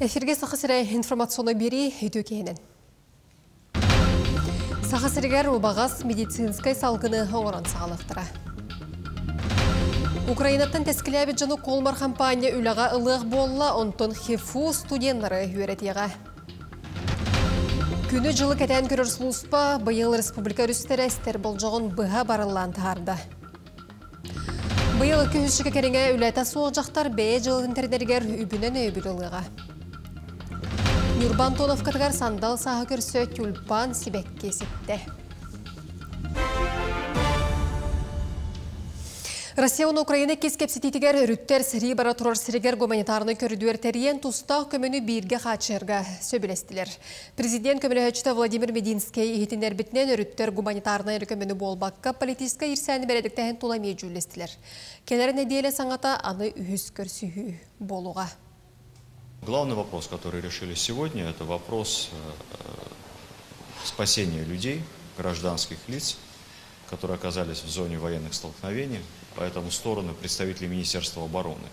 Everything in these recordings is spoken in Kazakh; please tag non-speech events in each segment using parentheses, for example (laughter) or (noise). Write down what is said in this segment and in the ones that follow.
Эфирге сақы информационы бері үйді кейінен. Ұбағас медицинскай салғыны оңыран сағалықтыра. Украинаттан тәскіләбі жыны колмар компания үліға ылық болла, онтын хефу студентлары үйеретеға. Күні жылы кәтән көрір сұлыспа, бұйыл республика үрістері әстер болжығын бұға барылан тағарды. Бұйыл күйішігі кәріңе үләті суық жақтар бәе тәрдергер үбінен ылыға. Нюрбан Тонов катыгар сандал сағы көрсө тюльпан сибекке сетті. Россия оны Украина кескепсетитігер үріттер сірі бара тұрар сірігер гуманитарны көрдуер тәріен тұста көміні бірге қачырға сөбілестілер. Президент көмілі өчті Владимир Мединский ехетіндер бітінен үріттер гуманитарны әрі көміні болбаққа политическа ирсәні бәрәдіктәхін туламей жүлестілер. Келер неделе саңата аны үйіз көрсүйі болуға. Главный вопрос, который решили сегодня, это вопрос э, спасения людей, гражданских лиц, которые оказались в зоне военных столкновений. По этому стороны представители Министерства обороны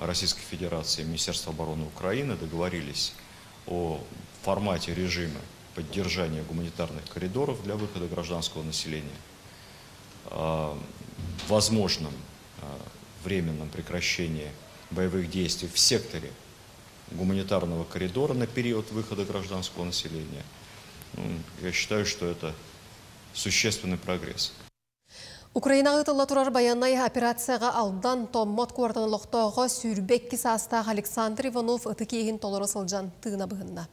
Российской Федерации и Министерства обороны Украины договорились о формате режима поддержания гуманитарных коридоров для выхода гражданского населения, о возможном временном прекращении боевых действий в секторе гуманитарного коридора на период выхода гражданского населения. Ну, я считаю, что это существенный прогресс. Украинаға тұлла тұрар баянай операцияға алдан томмат куартаны лоқтауға сүйірбеккі састағы Александр Иванов ұты кейгін толыры сылжан тығына бұғынна.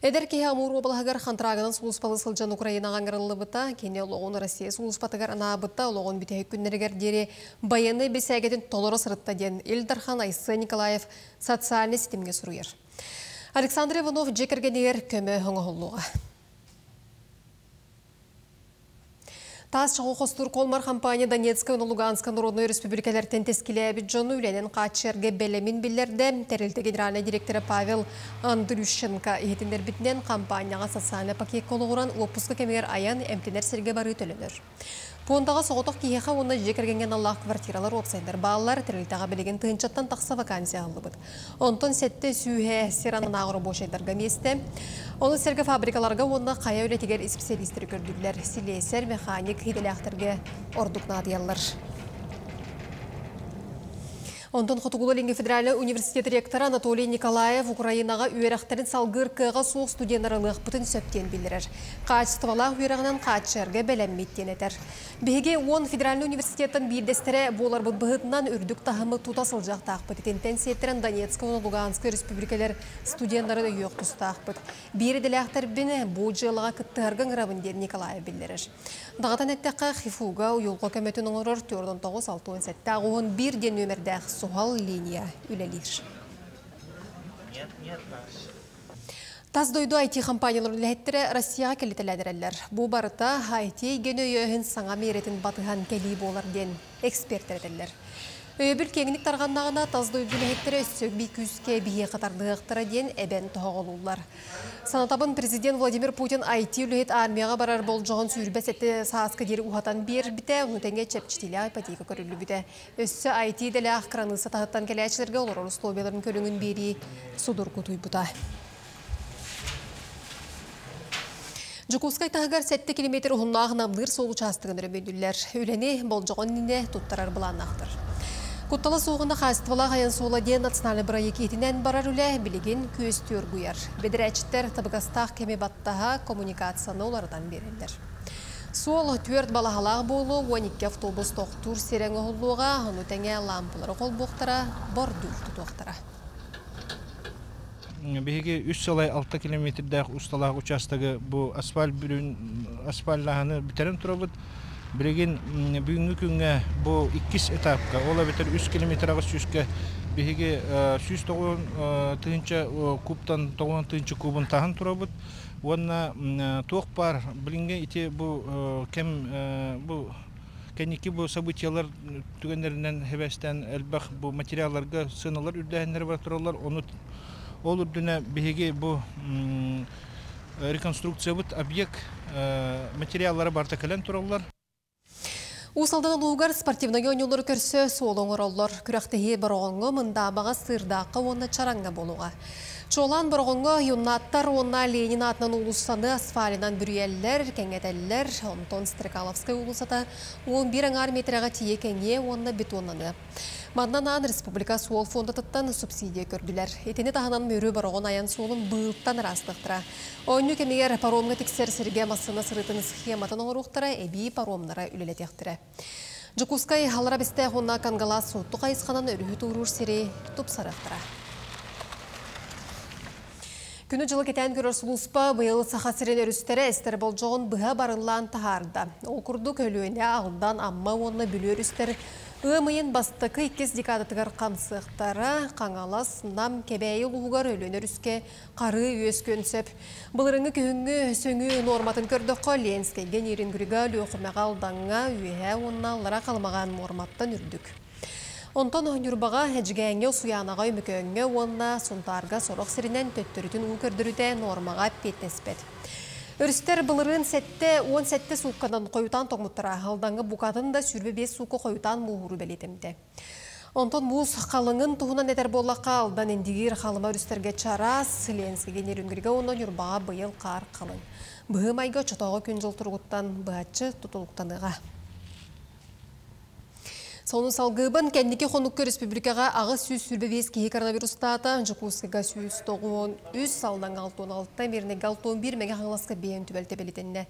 Эдер кеhe Амур обалағығар қантырағынан сұлыспалы сылжан Украинаға аңырылы бұта, кене лоғын Россия сұлыспатығар ана бұта, лоғын бітегі күннерігер дере баяны толыры сырытта ден Илдархан Айсы Николаев социальный сетімге сұруер. Александр Иванов жекергенер көмі ғыңы Тас шығу қостыр колмар компания Донецкая и Луганская народной республикалардан тескілі жону үленен қатшерге бәлемін білерді тәрілді генеральный директоры Павел Андрющенко ехетіндер бітінен компанияға социальный пакет қолығыран лопусқа кемегер аян әмтенер серге бары төленер. Пуындағы соғытық кейеға оны жекергенген Аллах квартиралар опсайдар. Балалар тірілтаға білеген тыңчаттан тақса вакансия алды бұд. Онтон сәтті сүйе сиранын ағыры бошайдарға месті. Оны серге фабрикаларға оны қая өлетігер специалистері көрділер. Силесер, механик, хиделяқтырге ордукнадиялар. Онтон Хотугулолинге федеральный университет ректоры Анатолий Николаев Украинаға үйерақтарын салғыр кыға суық студентларылық бұтын сөптен білдірер. Қачыстывала үйерағынан қачырға бәләмметтен етер. Беге 10 федеральный университеттің бейдестері болар бұд бұғытынан үрдік тағымы тұтасыл жақтақ бұд. Тентен Донецк, Луганск республикалар студентларын үйек тұстақ бұд. Бері діліқтар біні бұл жылыға күттіғырғын ғырабын Николаев білдірер. Дағатан әттіққа Хифуға ұйылғы көметінің ұрыр 4-9-6-7 ағуын бір ден өмірдәқ сухал линия үлелир. Таз дойду IT компаниялар үләттірі Россияға келетеләдірәлер. Бұ барыта IT гені өйін саңа меретін батыған кәлі болар ден эксперт әділер. Өйбіл кеңінік тарғаннағына тазды үлгілеттері өссөк бей күзке бие қатардығықтыра ден әбән. Санатабын президент Владимир Путин айти үлгет армияға барар бол жоғын сүйірбәс әтті саасқы дері ұхатан бер біте, ұнытенге чәпчітілі ипотека көрілі біте. Өссі айти дәлі аққыраны сатағыттан кәләчілерге олар условияларын көліңін бері судыр күтуй бұта. Жукускай тағығар 7 километр ұғыннағын амлыр сол участығын өрөмөйділер. Өлені бол жоғын ніне тұттарар бұланнақтыр. Кутталы соғында қастывала қаян сола ден национальный проектінен барар үлі білеген көстер бұяр. Бедірәчіттер табығастақ кеме баттаға коммуникацияны олардан берілдер. Сол төрт балағалақ болу 12 автобус тоқтур серен оғылуға, оны тәңе лампылары қол бұқтара, бордүр тұтуқтара. Беге 3 салай 6 километрдәк усталақ участығы бұл асфальт бүрін асфальтлағаны бітерін тұрабыд. Билеген бүгүнкү күнгө бу 2 этапка, ола бетер 3 километрга сүскө биһиги сүз тогон тыынча кубтан тогон тыынча кубун тахан турабыт. Уонна тоқ бар билинге ите бу кем бу кеники бу событиялар түгендеринен хебестен элбах бу материалларга сыналар үрдәһеннәр бар торалар. Оны ол үрдүнә биһиги бу реконструкция бут объект материаллары бар. Усалдан лугар спортивный ойнулар көрсө. Күрәқтіге бір оңы мұнда баға сырдақы оны чараңға болуға. Чолан бұрғынғы юннаттар онна Ленин атынан улуссаны асфалинан бүріеллер, кәңетеллер, онтон Стрекаловскай улусата 11 аңар метрага тие кәңе онна бетонаны. Маднанан республика суол фонды тұттан субсидия көрділер. Етені тағынан мөрі бұрғын аян суолын бұлттан растықтыра. Ойны кемегер паромға тексер сірге масына сырытын схематын оңыруқтыра әбей паромнара үлелетектірі. Жукускай халара бесте ғонна кангалас сутту қайысқанан өрі тұрур сері тұпсарықтыра. Күні жылы кетен көрір сұлыспа бұйылы сақа сірен өрістері әстер бұл жоғын бұға барылан тағарды. Ол күрді көлуіне ағылдан амма онына бүлі өрістер Өмейін бастықы иккес декадатығар қамсықтары қаңалас нам кебәйі ұлғығар өлінер үске қары өз көнсіп. Бұлырыңы күйіңі сөңі норматын көрді Ленскейген ерін күрігі өқімеға алдаңға үйе онына алыра қалмаған норматтан үрдік. Онтон юрбаға әжігәңе суянаға өмікөңе онна сұнтарға сорық сірінен төттірітін ұңкөрдіріде нормаға петтеспет. Өрістер бұлырын сәтті 10 сәтті суққадан қойутан тоңмыттыра, алданғы бұқатын да сүрбе бес суқы қойутан мұғыру бәлетімді. Онтон мұз қалыңын тұғынан әтер болаққа алдан ендігер қалыма өрістерге чарас, Ленскіге нерінгірге онын юрбаға бұйыл қар қалың. Бұғым айға чотағы күн жыл тұрғыттан бұғатшы тұтылықтаныға. Соны салгыбын кәндеке қоныққы республикаға ағы сүйіз сүрбебес кейі коронавирустата жүкускіға сүйіз тоғуын үз салдан ғалтуын алтын беріне ғалтуын бір мәге қаңласқа бейін түбәлті белетінне.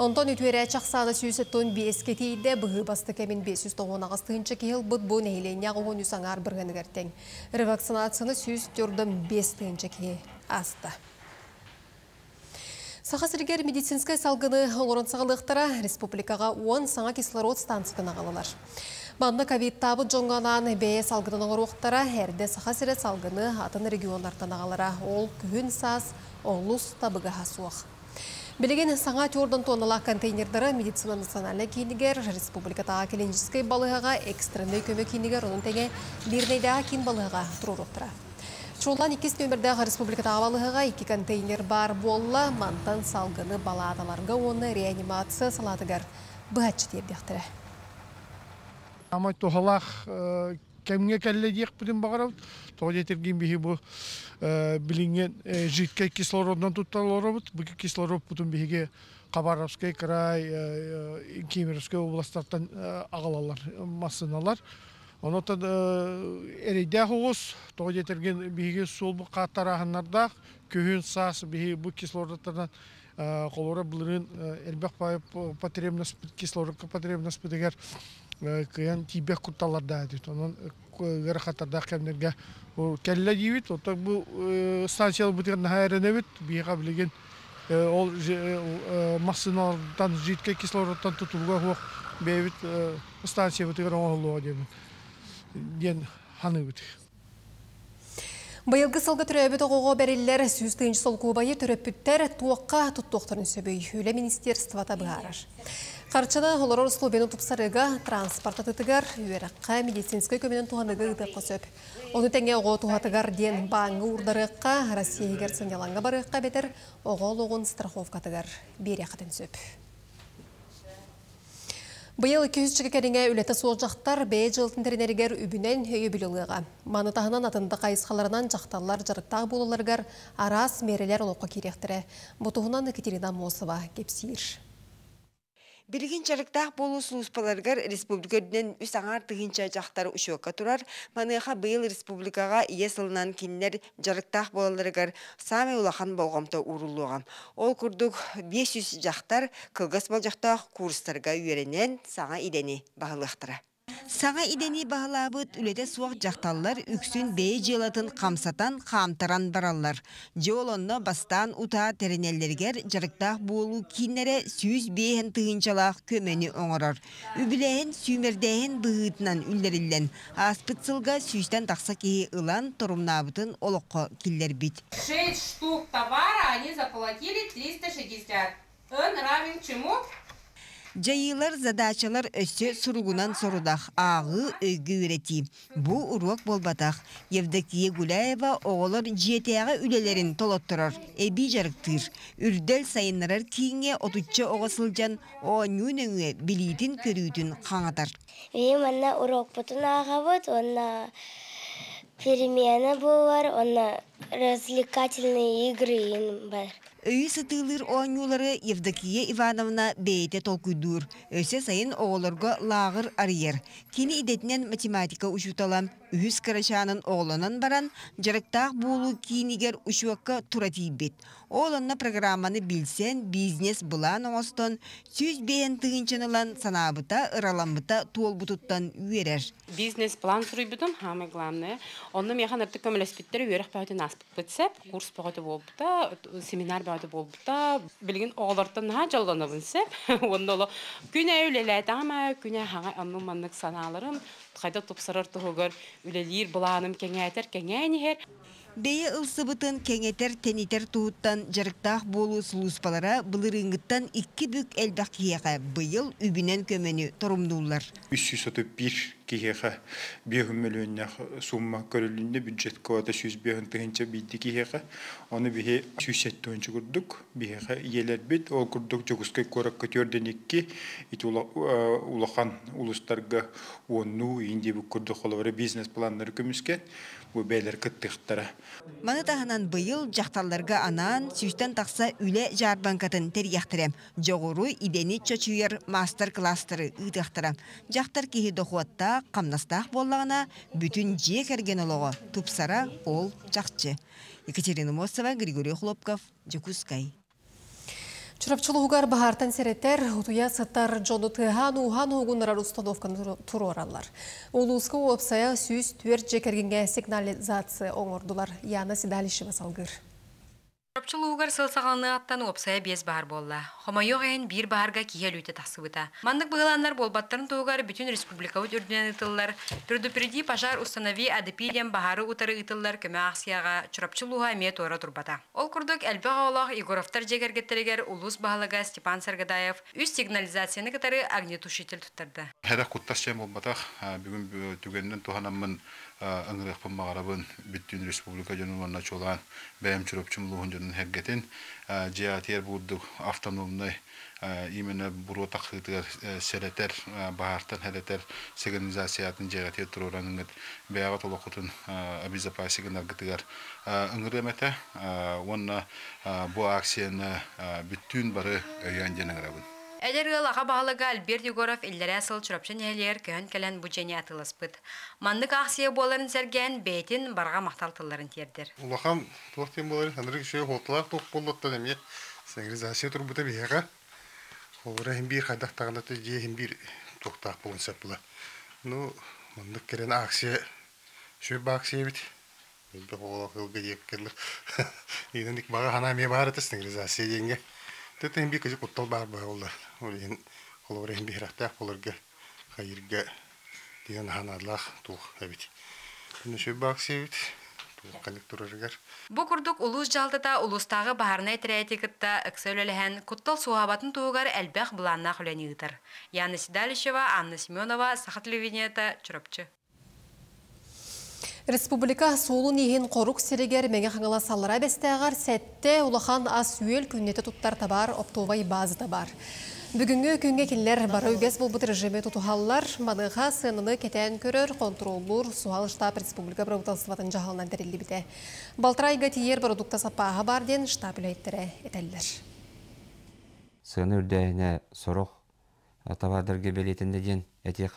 Онтон үтуері әчақсаны сүйіз әттуын беске тейді бұғы басты 500 тоғуын ағыстығыншы кейіл бұд бұл нәйлене ағуын үз аңар бірғаны кәртен. Ревакцинацияны сүйіз түрдім 5 тығыншы кейі асты. Саха сіргер медицинскай салғыны оңырын сағылықтыра республикаға 10 саңа кислород станцияны ағалылар. Банны ковид табы жоңғанан бәе салғының оруқтара әрде саха сірі салғыны атын регионлартан ағалара ол күн сас олус табыға хасуақ. Білеген саңа тюрдан тоннала контейнердары медицина национальный кейінігер республикатаға келенжіскай балығаға экстренный көмек кейінігер оның тәне бірнейдағы кейін балығаға тұруруқтыра. Чулан 2 нөмірдағы республикатаға балығаға 2 контейнер бар болла мантан салғыны баладаларға оны реанимация салатығар бұғатшы дердектірі. Ама тухалах э, кемге келле диек бүтүн багарабыт. Тоҕо жетирген биһи бу э, билинген э, жидкий кислороддан тутталоробут. Бу кислород бүтүн биһиге Хабаровский край, Кемеровский областардан агалалар, массыналар. Онотан эрейдә хугус, тоҕо жетирген биһиге сул бу каттарахыннарда көһүн сас биһи бу кислородтардан колора булырын элбек потребность кислород потребность битегер кыян тибек кутталарда дит онон гөр хатарда кемнерге келле дибит ота бу станция бутер нахайренебит бига билген ол машиналардан жидке кислородтан тутулга хук бебит станция бутер оңолуга дебит ден ханыбит Байылғы сылғы түрәбі тоғуға бәрелілер сөз түйінші солқуы байы түрәппіттер туаққа тұттоқтарын сөбей. Үйлі министерство табығарар. Қарчана олар Словену тұпсарыға транспорта тұтығар, үйераққа медицинскай көменен туғаныға ұтып қосып. Оны тәңе оғы туғатығар ден баңы ұрдарыққа, Россия егер сыңяланға барыққа бетер, оғы оғын страховка тұғар бере қатын сөп. Бұйыл 200 кәріңе үлеті сол жақтар бәе жылтын тәрінерігер үбінен өйі біліліға. Манытағынан атынды қайысқаларынан жақталар жарықтағы болыларғар арас мерелер олыққа керектірі. Бұтығынан Екатерина Мосова кепсейір. Билигин чарыктаах болу службаларгар республикаден үс аңар тыгынча жақтары үшөкка турар, маныха быйыл республикага ие сылынан кинлер жарыктаах болаларгар саме улахан болгомто урулугам. Ол курдук 500 жақтар кылгас бол жақтаах курстарга үйренен саңа идени бағылықтыра. Саңа идени бағылабыт үледе суақ жақталлар үксін бей жылатын қамсатан қамтаран бараллар. Жолонно бастан ута теренеллергер жарықтақ болу кинере сүйіз бейін тыгынчалақ көмені оңырар. Үбілейін сүймердейін бұғытынан үлдерілден. Аспытсылға сүйістен тақса кейі ылан тұрымнабытын олыққы киллер бит. 6 штук товара они заплатили 360. Он равен чему? Жайылар задачалар өссө суругунан сорудах ағы өйгі үрети. Бу урок болбатах. Евдокия Гуляева оғылар жетеяға үлелерін толоттырар. Эби жарықтыр. Үрдел сайынларар кейінге отучча оғасылжан оңюн өңе билитин көрүйтін қаңатар. Мен урок бұтын ағабыт, онна перемена болар, развлекательные игры бар. Өйі сытылыр оңюлары Евдокия Ивановна бейте толкуйдур. Өсе сайын оғылырға лағыр арьер. Кені идетінен математика ұшуталам. Үхіс карашанын оғылынан баран, жарықтақ болу кейінігер ұшуаққа тура тейбет. Оғылынна программаны білсен, бизнес бұлан оңостон, сөз бейін тығынчынылан санабыта, ыраламбыта туол бұтыттан үйерер. бизнес-план суруйбутум, самое главное. Онны механ наспыт бітсеп, курс бәуті болбута, семинар бәуті болбута, билген оғлартын ха жалданабын сеп. Онда оло күнә үлеләйт ама, күнә хаңа анны маннык саналарым, қайда топсарар туһугар үлелир буланым кеңәйтер кеңәйнихер. Бейі ылсыбытын кеңетер тенитер туыттан жарықтақ болу сұлуспалара бұлырыңғыттан икки бүк әлбәқ кияға бұйыл үбінен көмені торумдулар. 331 киһэхэ биэхүн миллионнях сумма көрүлүнде бюджет кода сүз биэхүн тыгынча бидди киһэхэ оны бихе сүсеттөнчү курдук биэхэ иелербит ол курдук жогускай корак көтөрденикки ит улахан улустарга уонну инди бу курдук холовары бизнес планнары көмүскен бу бээлер кыттыхтара Маны таханан бұйыл жақталларға анан сүйстен тақса үле жарбанкатын терияқтырам. Жоғыру идени чочуер мастер-класстары ыдықтырам. Жақтар кейі доқуатта қамнастақ боллағына бүтін же олығы. Тупсара ол жақчы. Екатерина Мосова, Григорий Хлопков, Жекускай. Чурапчылугар бахартан серетер, утуя саттар жону тыхан ухан угуннарар установкан туру оралар. Улуска уапсая сүйіз түер жекергенге сигнализация оңордулар. Яна Сидалишева салгыр. Чурапчылугар сылсағаны аттан опсая без бар болла. Хомайоқ әйін бір барға киел өте тақсыбыта. Мандық бұғыланлар болбаттарын туғар бүтін республика үрдінен ұтылар. Предупреди пожар установи адепилем бахары утары ұтылар көмі ақсияға чурапчылуға әме тора турбата. Ол күрдік әлбіға олақ Егоровтар жегергеттерегер улус бағалыға Степан Саргадаев үз сигнализацияны кітары огнетушитель тұттарды. Хәдә куттас чем болбатах, бүгін түгеннен туханаммын ыңырықпын мағарабын бүттін республика жөнуанна чолан бәйім чүрөпчүм луғын жөнін хәргетін жиатер буддук автономный именно буру тахытыгар серетер бахартан хәдетер сигнализациятын жиатер турураныңыт бәяга толокутун обезопасигын аргытыгар ыңырымәтә онна бу акцияны бүттүн бары өйән Әдер ғылаға бағылыға Альберт Егоров илләрә сыл чурапчын әлер көн кәлән бу және акция боларын сәрген бәйтін барға мақталтыларын тердер. Улахам туақтен боларын әме сигнализация турбута бияга. Олара хим бир хайдах тагынаты же хим бир тоқтақ болын сәппіла. Ну, мандык керен ба акция бит. (laughs) хим бир кызы куттал бар ба олар. Олин холора хим бир рахтах боларга хайырга деген ханалах тух әбит. Ну шөй ба акция бит. коллекторыргар. Бу курдук улус жалтыта улустагы баарнай тирәтикытта ыксөлөлөһен куттал суабатын тугар әлбәх буланна хөләни ытыр. Яна Сидалишева, Анна Семенова, Сахат Левинета, Чурапчы. Республика суылын еген қорук серегер мәңе қаңала салыра бәстәғар сәтте улахан ас үйел күннеті тұттар табар, оптовай базы табар. Бүгінгі күнге келер бары үгес бұл бұт режимі тұтухаллар, маныға сыныны кетен көрір, контроллур, суал штаб республика правительстватын жағалынан дәрелі біте. Тиер продукта сапаға бар ден штаб үләйттірі етәлілер. Сыны үрдәйіне сұрық табадырға белетінде ден әте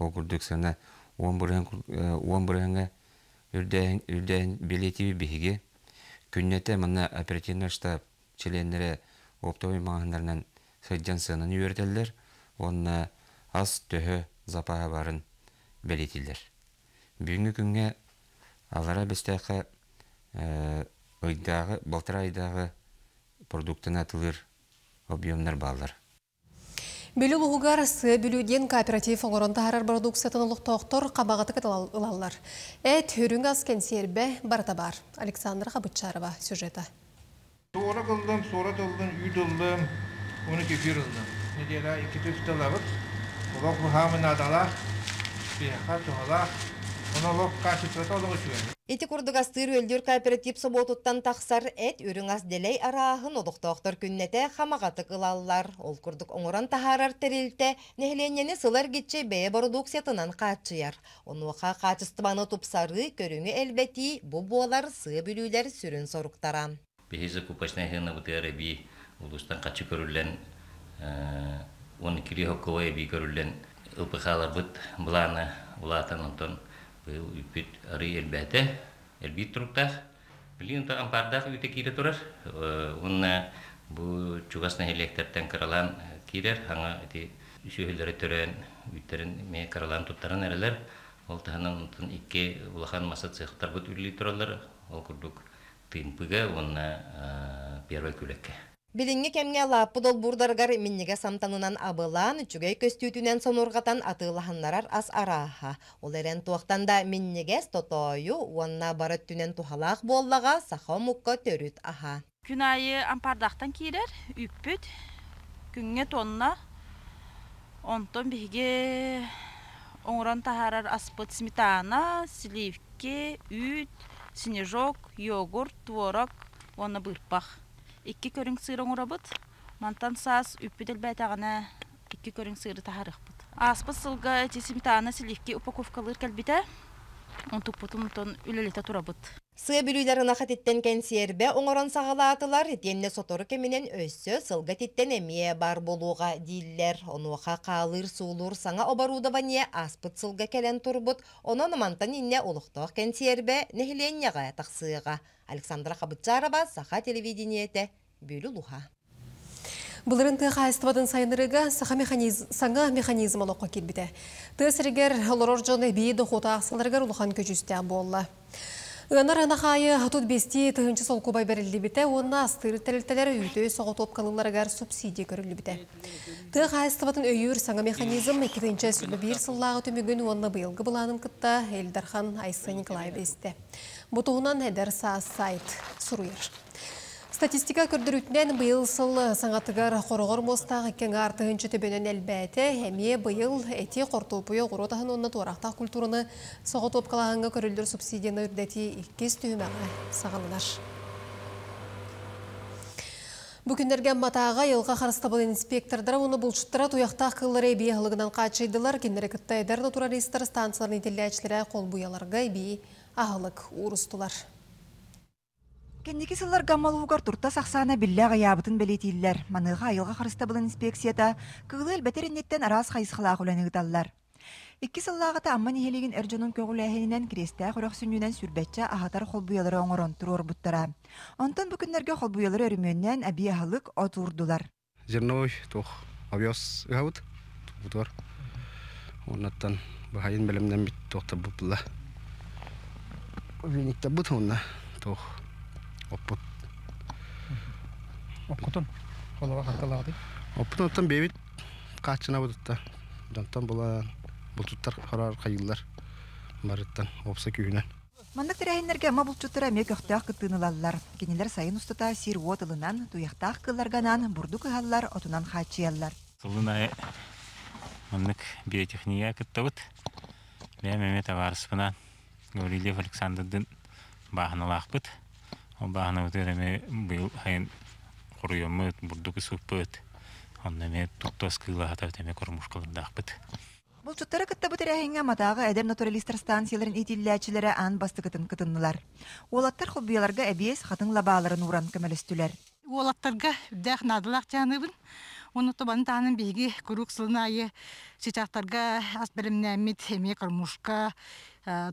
күрдік сыны он бұрынға үрдәйін билетиби бихиги күннете мына оперативный штаб членлері оптовый мағандарынан сыджан сынын үйертелдер онна аз төхі запаға барын билетилдер бүгінгі күнге алара бістәқі ойдағы былтыр айдағы продуктына тылыр объемнар балдар Бүлі ұлғығар сы бүлүүден кооператив оңырында харар продукциятын ұлықтауқтыр қабағаты кітал ұлалар. Әт хүрің аз кәнсербе барата бар. Александр Қабытчарова сюжеті. Туора кылдым, суора тылдым, үй тылдым, оны кефир ылдым. Неделя екі түфті лабыт. Оға құхамын адала, бияқа тұғала, Ити курдугастыр өлдүр кооператив соботуттан тахсар эт үрүңас делей араахын олуқтоқтор күннете хамағаты кылаллар. Ол курдук оңоран тахарар терилте, нехленени сылар гитче бәе продукциятынан качыяр. Онуха качыстыбаны тупсары көрүңү элбети бу буолар сы бүлүүлер сүрүн соруктара. Бехиза купачная хына бутыра би улустан качы көрүлен, он кили хокковая би көрүлен, ылпыхалар бут буланы улатан онтон был үппит ары элбәте, элбит туруктах. Билин та ампардах үте кире турар. Унна бу чугасна электртен кыралан кирер, хаңа эти шөһөлләре төрен, үттерен ме кыралан туттаран эрелер. Ол таһанан онтон икке улахан маса цехтар бут үрли туралар. Ол первый күлекке. Билинге кемге лаппы дол бурдаргар миннеге самтанынан абылан, чүгей көстүтүнен сонургатан атылаханнарар ас араха. Ол эрен туақтан да миннеге стотою, уанна барат түнен тухалақ боллага саха төрүт аха. Күн айы ампардақтан кирер, үппүт, күнге тонна, онтон биге оңран тахарар аспыт сметана, сливки, үт, снежок, йогурт, творог, оны бырпах. Икки көрүң сыыр оңырабыт, мантан саас үппүдел бәйтағана икки көрүң сыыры тахарықпыт. Аспыт сылга эти сметана, сливки упаковкалыр кәлбите, он туппутун тон үлелете турабыт. Сыя бүлүйлерына хатиттен кенсиербе оңорон сағалатылар, тенне сотору кеминен өссө сылга титтен эмие бар болуға дейілер. Онуға қалыр суулур саңа оборудование аспыт сылга келен турбут, онон мантан инне улуқтоқ кенсиербе нехиленняға тақсыға. Александра Хабытчарова, Саха телевидениете, Бүлі Луха. Бұлырын тұға айстывадың сайынырыға саңа механизм олыққа келбіді. Тысыргер лорор жоны бейді хота ақсыларғар ұлыған көжісті болла. Ынар анақайы атут бесті тұғыншы сол көбай бәрілді біті, онына тәрілтелері үйті соғы топ қалыларығар субсидия көрілі біті. Тұқ айстыватын өйір саңа механизм 2-ші сүлі бір сыллағы төмігін онына бұйылғы бұланын күтті Элдархан Айса Николаевы есті. Бұтуғынан әдір саас сайт. Статистика көрдірүтінен бұйыл сыл саңатыгар қорғыр мостағы кен артығыншы төбенен әлбәті, әме бұйыл әте қортопуы ғұротағын онына туарақтақ культурыны соғы топқалағынға көрілдір субсидияны үрдәті иккес түйімәңі сағанылар. Бүкіндерген матаға елға қарыстабыл инспектордары оны бұлшыттыра туяқтақ қылыры бей ғылығынан қачайдылар, кендері күтті әдір натуралистер станцияларын ителләчілері қол бұяларға бей ағылық ұрыстылар. Кенники сыллар гаммалуугар турта сақсана билләға ябытын белетиллер. Маныға айылға қарыста бұл инспекцията кығылы әлбәтеріннеттен арас қайысқылағы үләнігіталлар. Икки сыллағыта амман ихелеген әржонун көгіләхенінен кресті құрық сүннінен сүрбәтчі ағатар қолбуялары оңырон тұрор бұттара. Онтан бүкіндерге қолбуялары өріменнен әбі ағылық отурдулар. Зерной тоқ авиас ұғабыт, бұтуар. Онаттан бұхайын бұпыла. Веникта бұт оппут. Оппутун. Холова хатталады. Оппутун оттан бебит качына бұтта. Жантан бұла бұлтуттар хорар қайылар. Барыттан опса күйінен. Мандак тирәһиннәргә ама булчуттыра ме көхтәк кытынылаллар. Киниләр сайын устата сир вотылынан, туяктак кылларганан, бурдук халлар отунан хачияллар. Сылына мандак биотехния кыттабыт. Ләмәме товарыспынан Гаврилев Александрдын бахналахпыт. Өтереме быйыл хайын құруйымы бурдук суппыт. Онна ме туттас кыла хата теме кормушкалындахпыт. Булчуттара кытта бу тирәһиңә матагы әдер натуралистер станцияларын итилләчеләре ан бастыгытын кытыннылар. Олаттар хоббияларга әбиес хатын лабаларын уран көмәлестүләр. Олаттарга дәх надылак жаныбын. Оны тобан танын биги курук сылнайы чичактарга ас белемнәмит хеме кормушка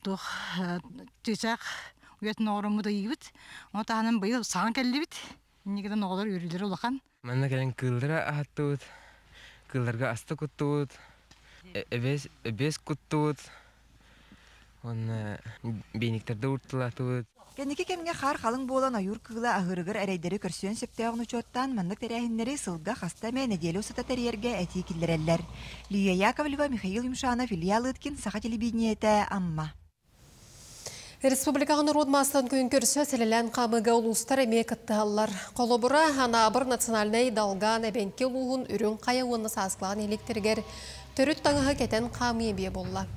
тух чичак уят норымы да ибит. Оны танын быйыл саң келдибит. Нигеден оғлар үрүлөр улахан. Манна келен кылдыра аттут. Кылдырга асты куттут. Эбес эбес куттут. Он бейниктерде урттылатут. Кенники кемге хар халың болан аюр кыла ахырыгыр әрәйдері көрсен септеғыны чоттан маннык тәрәһиннәре сылга хаста мен неделю сата тәрьерге әти киллерәлләр. Лия Яковлева, Михаил Юмшанов, Илья Лыткин, Саха телевидениете, Амма. Республикаға народ мастан күйін көрсі сәлелән қамыға ұлыстар әме кіттіғалар. Қолыбыра анабыр национальный далған әбенке ұлығын үрін қая оны сасқылаған электергер түріт таңығы кетен қамы ебе болла.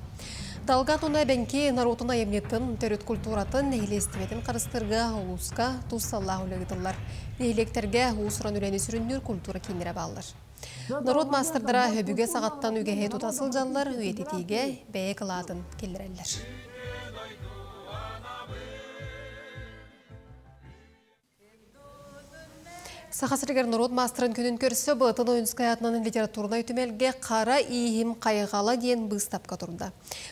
Талгат уна бәнки нарутына емнетін төрөт культуратын нәйлестебетін қарыстырға ұлысқа туссалла үлігітілар. Нәйлектерге ұсыран үләні сүріндер культура кенері балыр. Народ мастырдыра өбіге сағаттан үгеге тұтасыл жаллар үйететеге бәе қыладын келдірелер. Сахасыргер народ мастерын күнін көрсі бұлытын ойынскай атынан литературна үтімелге қара иихим қайғала дейін бұстапқа тұрды.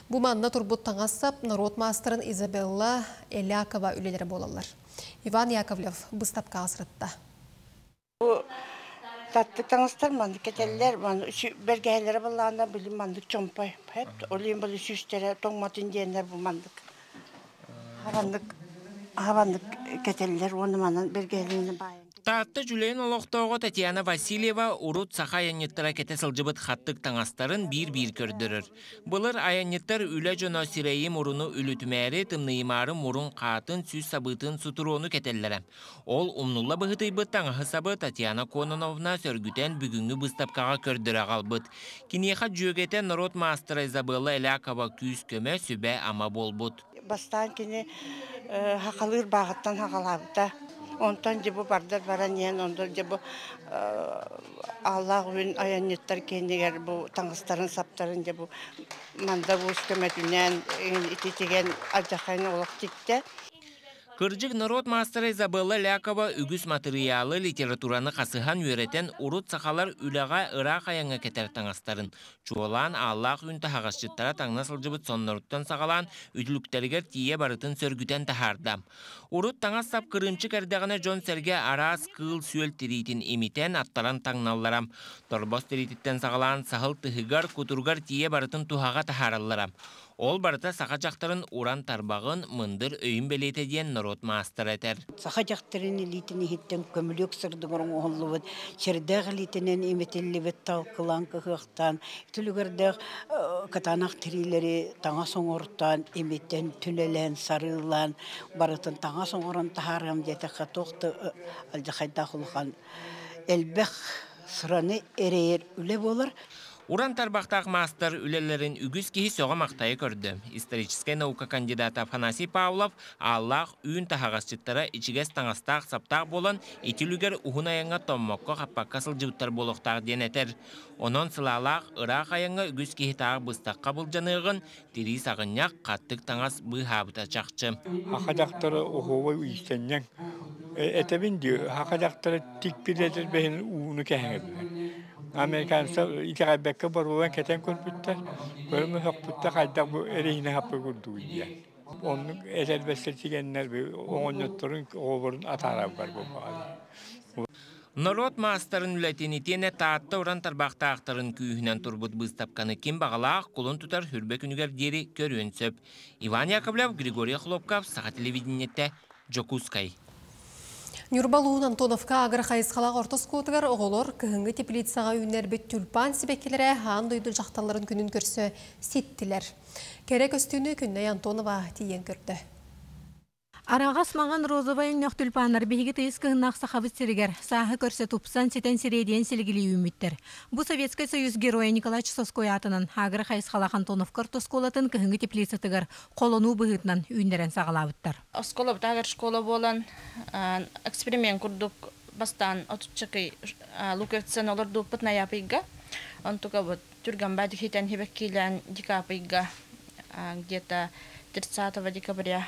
Бұ манна тұрбұт таңасап народ мастерын Изабелла Элякова үлелері болалар. Иван Яковлев бұстапқа дигәннәр бу мандык. Хавандык хавандык кетелер, оны манан бергәләрне бай. Таатты жүлейін олықтауға Татьяна Васильева урут саха аянеттара кете сылжыбыт хаттык таңастарын бир-бир көрдірір. Бұлыр аянеттар үлі жона сирейім уруну үлітімәрі тымныймары мурун қатын сүз сабытын сутурону кетеллері. Ол умнулла бұғытыйбыт таңағы сабы Татьяна Кононовна сөргүтен бүгінгі бұстапқаға көрдірі қалбыт. Кинеха жүйегетен народ мастера Изабелла Элякова күйіз көмі сүбе ама болбыт. Бастан кини хақалыр бағыттан хақалабыта. Онтан жебу бардар баран ен, ондан жебу Аллах үн аянеттар кенегер бу таңыстарын саптарын жебу манда бұс көмәтінен итетеген ажақайны олақ тикте. Кыржык народ мастера Изабелла Лякова үгіс материалы литератураны қасыхан үйретен урут сақалар үліға ырақ аяңа кетер таңастарын. Чуолан Аллах үн тахағасчыттара таңна сылжыбыт сонноруттан сағалан үтіліктергер тие барытын сөргүтен тахарда. Урут таңас сап кырымчы кәрдіғіне Джон Серге арас кыл сүйел тиритин имитен аттаран таңналларам. Торбос тирититтен сағалан сахыл тыхыгар кутургар тие барытын тухаға тахаралларам. Ол барыта сақа жақтарын уран тарбағын мындыр өйін белейте диен народ мастер этер. Сақа жақтарын илитini хиттен көмілік сырдың орын оғылуыд, чердәғ илитинен иметеллебет талқылан кығықтан, түлігірдәғ катанақ тірилері таңа соңорттан, иметтен түнелен, сарылан, барытын таңа соңорын тахарам дете қатоқты алжақайда құлған. Әлбәқ сыраны әрейер болар. Уран тарбақтақ мастер үлелерін үгіз кейі соға мақтайы көрді. Историческая наука кандидаты Афанасий Павлов Аллах үйін тахағасчыттара ичігес таңастақ саптақ болан итилүгер ұғын аяңа томмаққа қаппаққа сылжыптар болуқтақ денетер. Онон сылалақ ұрақ аяңа үгіз кейі тағы бұстаққа бұл жанығын тири сағынняқ қаттық таңас бұйхабыта чақчы. Хақадақтары ұғуы үйістеннен. Билетер бейін уыны кәңі Американса итәгәбәккә барудан кетен көрбүттәр. Бөрмө хакпытта кайдак бу. Onun ezel beslettigenler bir oğonnottorun oğurun atara var bu bağlı. Народ мастарын үләтini тене таатта уран тарбақтақтарын күйінен турбут быстапканы ким бағалақ құлын тұтар хүрбе күнігер дері көрін сөп. Иван Яковлев, Григорий Хлопков, Саха телевидениетте, Джокускай. Нюрбалуын Антоновка агыр қайысқалақ ортос көтігер оғылыр күйінгі теплицаға үйінер бет тюльпан себекелері хан дойды жақталарын күнін көрсі сеттілер. Керек өстіні күнне Антонова тиен көрді. Арағас маған розовай нөк түлпанар бейгі тыйыз кығынақ сақабыт сірігер, сағы көрсе тупсан сетен сиреден сілгілі үміттер. Бұ Советский Союз героя Николай Часовской атынан Хагыр Хайсқалақ Антонов картосколатын кығынғы теплицатығыр қолыну бұғытынан. Оскола бұтағыр школа болан эксперимент күрдік бастан отуччакай луковицен олырдық бұт наяпыйға. Он тука вот тюргамбады хитен хибеккилен где-то 30 декабря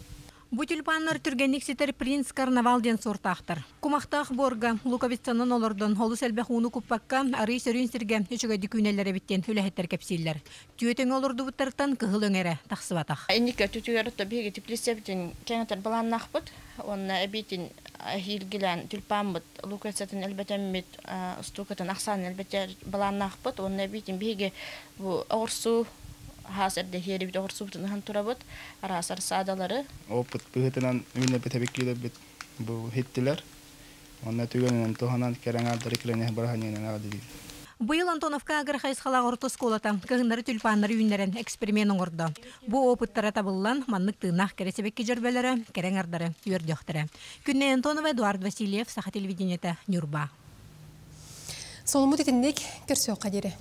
Бу тюльпаннар түргенник ситер принц карнавал ден сортақтар. Кумақтақ борга Луковицанын олордон холу сәлбәқ уны куппакка ары сөрін сірге үшігі дүйкүйнелері біттен үләхеттер кәпсейлер. Түйетен олорду бұттарттан кығыл өңері тақсыбатақ. Эннике түтүгәрі биги теплисе битин кеңетер баланнақ бұт. Онна әбитин хилгилен тюльпан бұт. Луковицатын әлбәтен бит стукатын ақсан әлбәтер баланнақ бұт. Онна әбитин биги бу орсу хасырды хери бит орсубутун хан турабыт арасар садалары опыт быһытынан мине бетебеккиле бит бу хиттилер онна түгөнен тоханан кереңа дариклене бараханена нади Быйыл Антоновка агыр хайсхала орто сколата кыгындары тюльпаннары үйнерен эксперимент оңордо. Бу опыттара табыллан маннык тыынах кересебекке жүрбелері, керең ардары үйөрдөхтөрө. Күнне Антонова Эдуард Васильев, Саха телевидениета, Нюрба. Соломут етіндек көрсеу қадері.